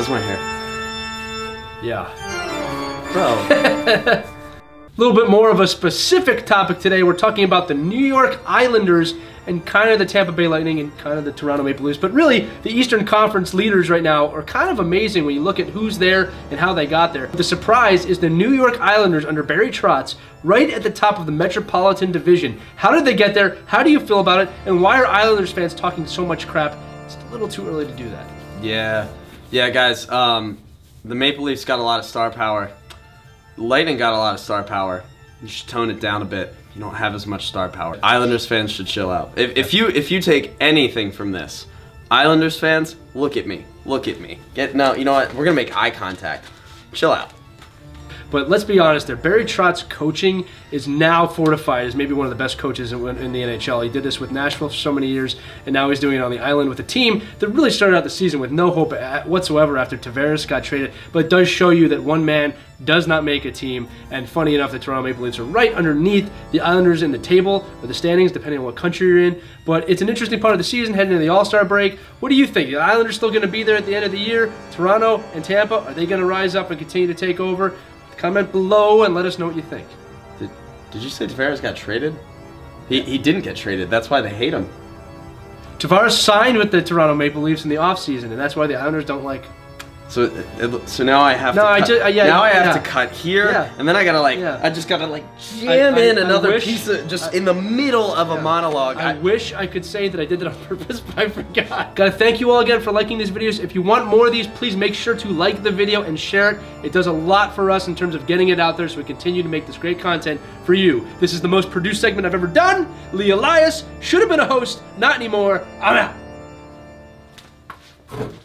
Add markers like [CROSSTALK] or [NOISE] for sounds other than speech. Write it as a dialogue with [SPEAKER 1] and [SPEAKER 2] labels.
[SPEAKER 1] How's my hair?
[SPEAKER 2] Yeah.
[SPEAKER 1] Bro.
[SPEAKER 2] A [LAUGHS] little bit more of a specific topic today. We're talking about the New York Islanders and kind of the Tampa Bay Lightning and kind of the Toronto Maple Leafs. But really, the Eastern Conference leaders right now are kind of amazing when you look at who's there and how they got there. The surprise is the New York Islanders under Barry Trotz right at the top of the Metropolitan Division. How did they get there? How do you feel about it? And why are Islanders fans talking so much crap? It's a little too early to do that.
[SPEAKER 1] Yeah. Yeah, guys. Um, the Maple Leafs got a lot of star power. Lightning got a lot of star power. You should tone it down a bit. You don't have as much star power. Islanders fans should chill out. If, if you if you take anything from this, Islanders fans, look at me. Look at me. Get no. You know what? We're gonna make eye contact. Chill out.
[SPEAKER 2] But let's be honest there. Barry Trotz coaching is now fortified as maybe one of the best coaches in, the NHL. He did this with Nashville for so many years, and now he's doing it on the island with a team that really started out the season with no hope whatsoever after Tavares got traded. But it does show you that one man does not make a team. And funny enough, the Toronto Maple Leafs are right underneath the Islanders in the table or the standings, depending on what country you're in. But it's an interesting part of the season heading into the All Star break. What do you think? The Islanders still going to be there at the end of the year? Toronto and Tampa, are they going to rise up and continue to take over? Comment below and let us know what you think.
[SPEAKER 1] Did, did you say Tavares got traded? He, he didn't get traded. That's why they hate him.
[SPEAKER 2] Tavares signed with the Toronto Maple Leafs in the offseason, and that's why the Islanders don't like
[SPEAKER 1] so, it, so now I have
[SPEAKER 2] no,
[SPEAKER 1] to.
[SPEAKER 2] I
[SPEAKER 1] cut,
[SPEAKER 2] just, uh, yeah,
[SPEAKER 1] now I have
[SPEAKER 2] yeah.
[SPEAKER 1] to cut here,
[SPEAKER 2] yeah.
[SPEAKER 1] and then I gotta like. I just gotta like jam
[SPEAKER 2] I, I,
[SPEAKER 1] in another
[SPEAKER 2] wish,
[SPEAKER 1] piece of just in the middle of a monologue.
[SPEAKER 2] I, wish I could say that I did that on [LAUGHS] purpose, but I forgot. Gotta thank you all again for liking these videos. If you want more of these, please make sure to like the video and share it. It does a lot for us in terms of getting it out there, so we continue to make this great content for you. This is the most produced segment I've ever done. Lee Elias should have been a host, not anymore. I'm out.